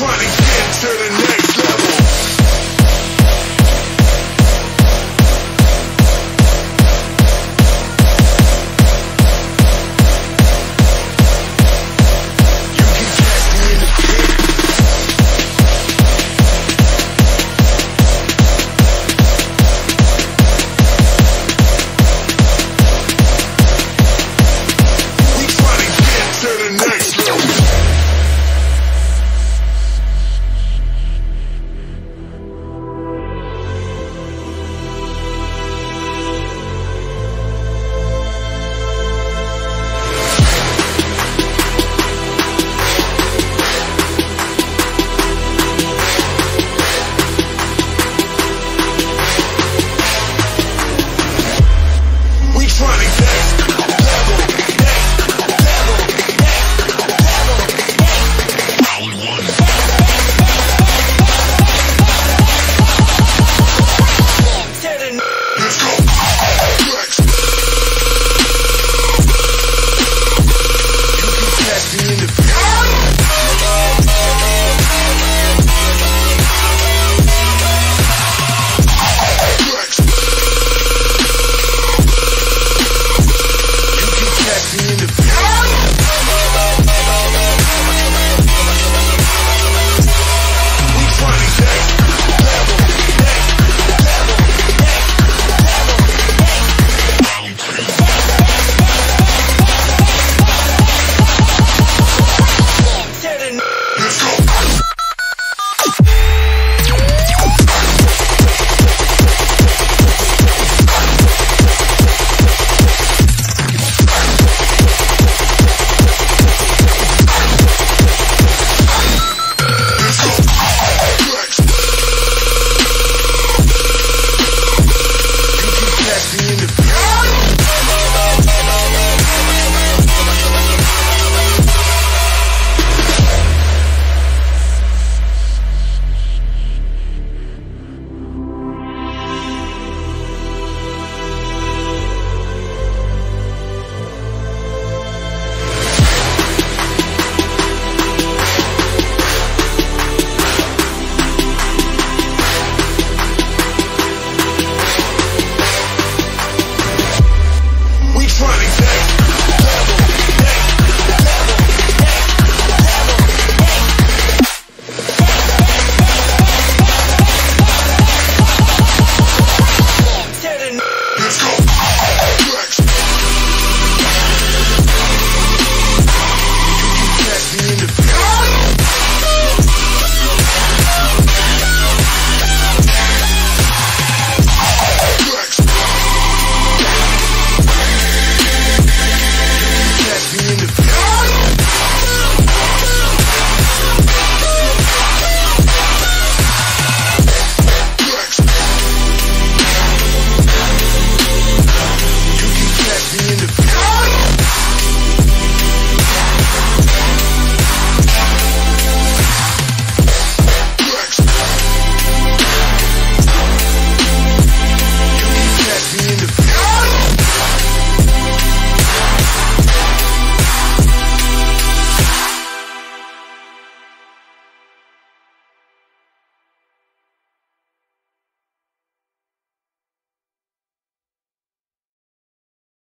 trying to get to the next